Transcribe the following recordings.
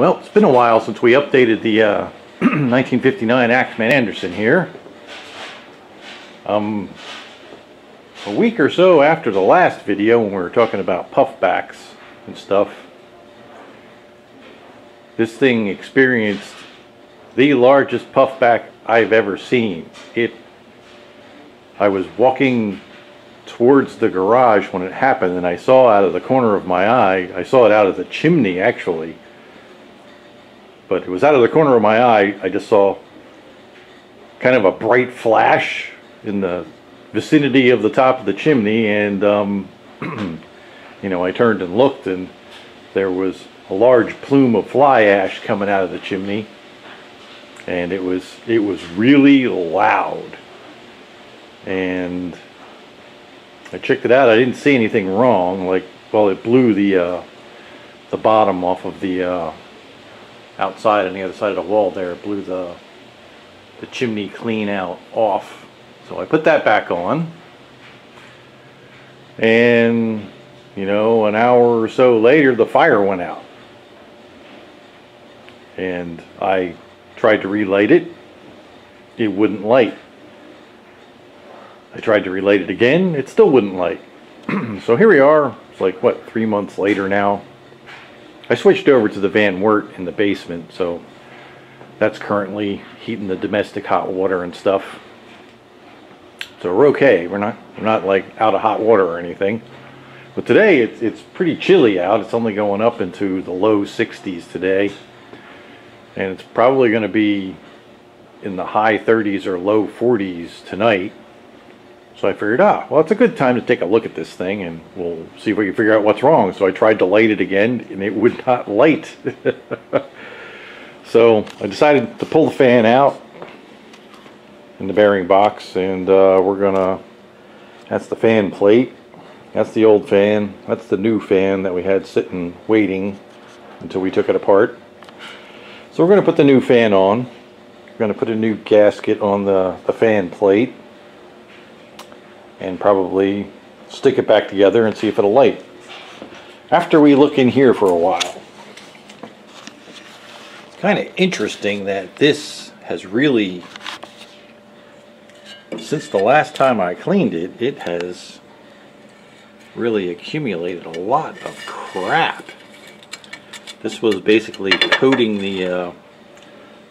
Well, it's been a while since we updated the uh, 1959 Axeman Anderson here. Um, a week or so after the last video when we were talking about puffbacks and stuff, this thing experienced the largest puffback I've ever seen. It, I was walking towards the garage when it happened and I saw out of the corner of my eye, I saw it out of the chimney actually, but it was out of the corner of my eye. I just saw kind of a bright flash in the vicinity of the top of the chimney, and um, you know, I turned and looked, and there was a large plume of fly ash coming out of the chimney, and it was it was really loud, and I checked it out. I didn't see anything wrong. Like, well, it blew the uh, the bottom off of the uh, outside on the other side of the wall there. Blew the, the chimney clean out off. So I put that back on. And, you know, an hour or so later, the fire went out. And I tried to relight it. It wouldn't light. I tried to relight it again. It still wouldn't light. so here we are. It's like, what, three months later now. I switched over to the Van Wert in the basement, so that's currently heating the domestic hot water and stuff. So we're okay. We're not we're not like out of hot water or anything. But today it's it's pretty chilly out. It's only going up into the low 60s today. And it's probably going to be in the high 30s or low 40s tonight. So I figured, ah, well, it's a good time to take a look at this thing and we'll see if we can figure out what's wrong. So I tried to light it again and it would not light. so I decided to pull the fan out in the bearing box and uh, we're gonna, that's the fan plate. That's the old fan. That's the new fan that we had sitting waiting until we took it apart. So we're gonna put the new fan on. We're gonna put a new gasket on the, the fan plate and probably stick it back together and see if it'll light. After we look in here for a while. It's kind of interesting that this has really, since the last time I cleaned it, it has really accumulated a lot of crap. This was basically coating the, uh,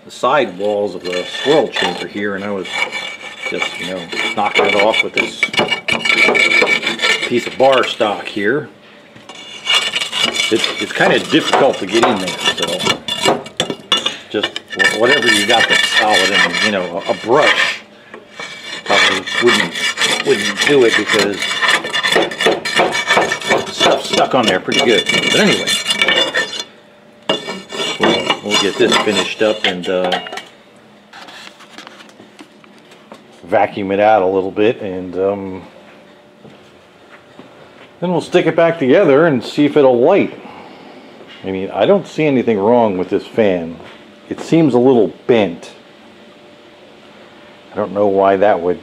the side walls of the swirl chamber here and I was just, you know, knocking it off with this piece of bar stock here. It's, it's kind of difficult to get in there, so just whatever you got that's solid and, you know, a, a brush probably wouldn't, wouldn't do it because stuff stuck on there pretty good. But anyway, we'll, we'll get this finished up and uh, vacuum it out a little bit and um, then we'll stick it back together and see if it'll light. I mean, I don't see anything wrong with this fan. It seems a little bent. I don't know why that would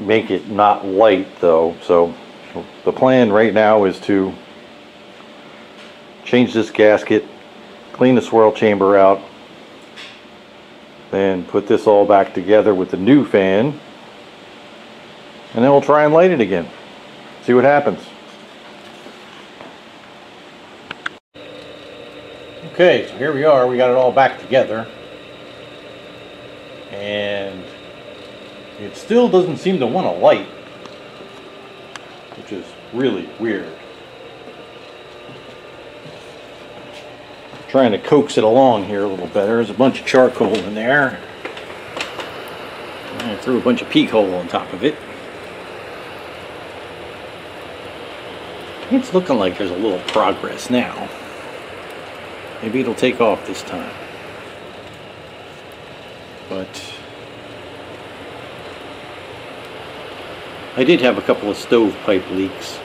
make it not light though. So the plan right now is to change this gasket, clean the swirl chamber out, then put this all back together with the new fan. And then we'll try and light it again. See what happens. Okay, so here we are. We got it all back together. And it still doesn't seem to want to light. Which is really weird. Trying to coax it along here a little better. There's a bunch of charcoal in there. I threw a bunch of pea coal on top of it. It's looking like there's a little progress now. Maybe it'll take off this time. But I did have a couple of stovepipe leaks.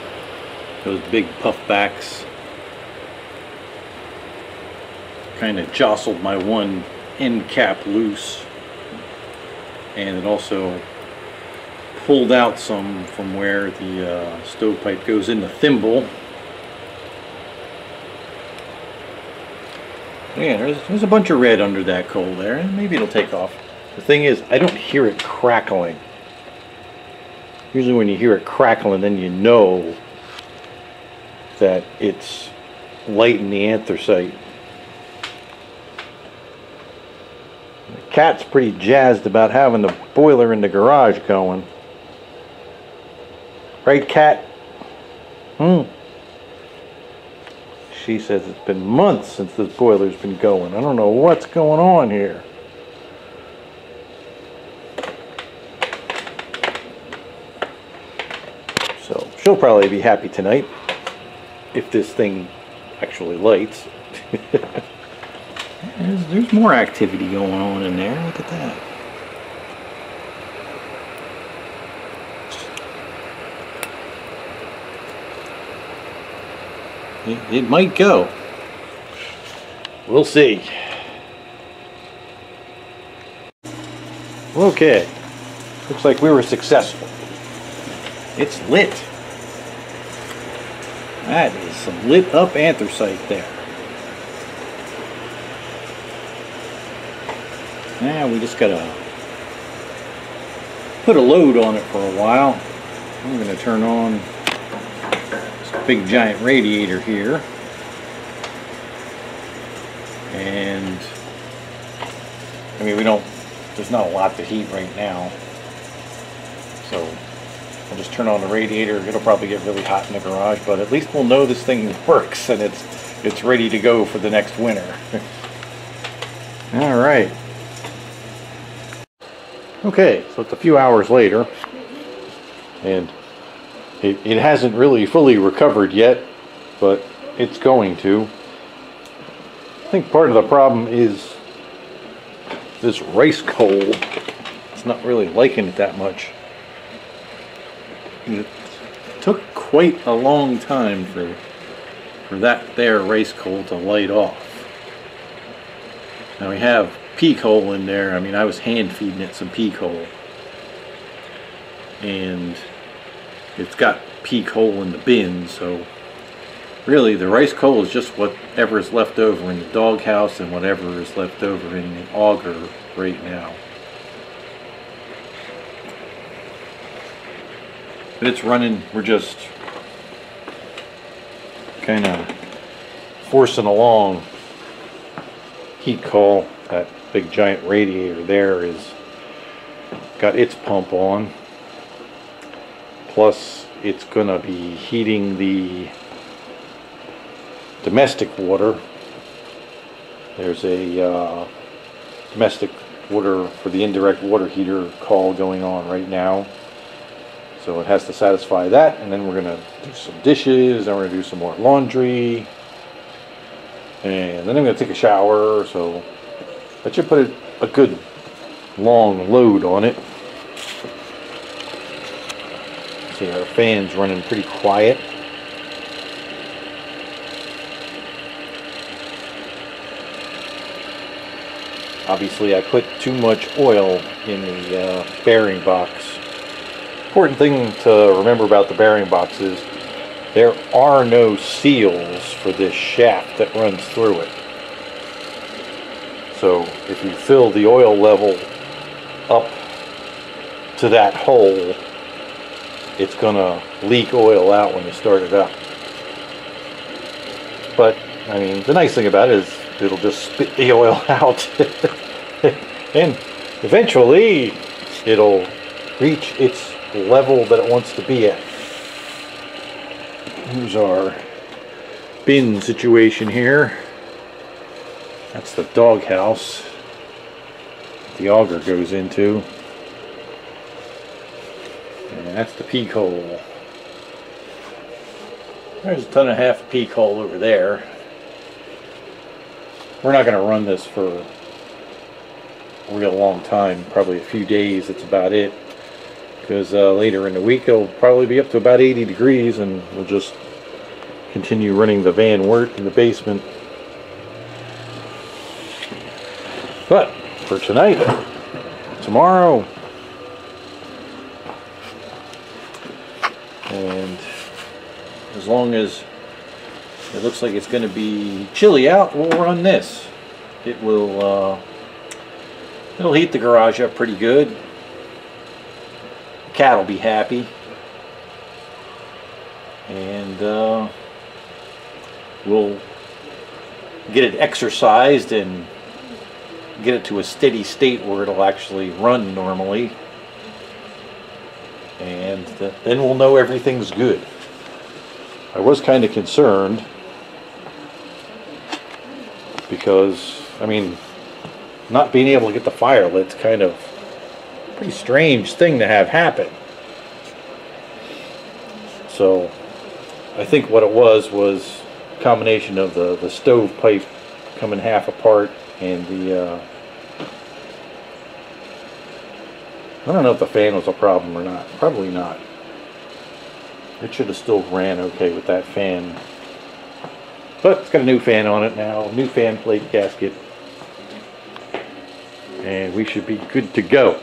Those big puffbacks kind of jostled my one end cap loose and it also pulled out some from where the uh, stovepipe goes in the thimble Yeah, there's, there's a bunch of red under that coal there, and maybe it'll take off. The thing is, I don't hear it crackling. Usually when you hear it crackling, then you know that it's light in the anthracite. Cat's pretty jazzed about having the boiler in the garage going. Right, cat? Hmm. She says it's been months since this boiler's been going. I don't know what's going on here. So she'll probably be happy tonight if this thing actually lights. There's, there's more activity going on in there. Look at that. It, it might go. We'll see. Okay. Looks like we were successful. It's lit. That is some lit up anthracite there. Now we just gotta put a load on it for a while. I'm gonna turn on this big giant radiator here. And I mean we don't there's not a lot to heat right now. So I'll just turn on the radiator. It'll probably get really hot in the garage, but at least we'll know this thing works and it's it's ready to go for the next winter. All right. Okay, so it's a few hours later, and it, it hasn't really fully recovered yet, but it's going to. I think part of the problem is this rice coal. It's not really liking it that much. it took quite a long time for for that there race coal to light off. Now we have pea coal in there. I mean, I was hand feeding it some pea coal. And it's got pea coal in the bin, so really the rice coal is just whatever is left over in the doghouse and whatever is left over in the auger right now. But it's running, we're just kind of forcing along heat coal. That big giant radiator there is got its pump on. Plus, it's to be heating the domestic water. There's a uh, domestic water for the indirect water heater call going on right now. So it has to satisfy that, and then we're gonna do some dishes, and we're gonna do some more laundry, and then I'm gonna take a shower. So that should put a, a good long load on it. See, our fan's running pretty quiet. Obviously, I put too much oil in the uh, bearing box important thing to remember about the bearing box is there are no seals for this shaft that runs through it. So if you fill the oil level up to that hole, it's going to leak oil out when you start it up. But, I mean, the nice thing about it is it'll just spit the oil out. and eventually it'll reach its level that it wants to be at. Here's our bin situation here. That's the doghouse the auger goes into. And that's the pea coal. There's a ton and a half of pea coal over there. We're not going to run this for a real long time, probably a few days, that's about it because uh, later in the week it'll probably be up to about 80 degrees and we'll just continue running the Van Wert in the basement. But for tonight, tomorrow, and as long as it looks like it's going to be chilly out, we'll run this. it will, uh, it'll heat the garage up pretty good. Cat will be happy. And, uh, we'll get it exercised and get it to a steady state where it'll actually run normally. And th- then we'll know everything's good. I was kind of concerned because, I mean, not being able to get the fire lit's kind of a pretty strange thing to have happen. So, I think what it was was a combination of the, the stove pipe coming half apart and the, uh, I don't know if the fan was a problem or not. Probably not. It should have still ran okay with that fan. But it's got a new fan on it now, new fan plate gasket. And we should be good to go.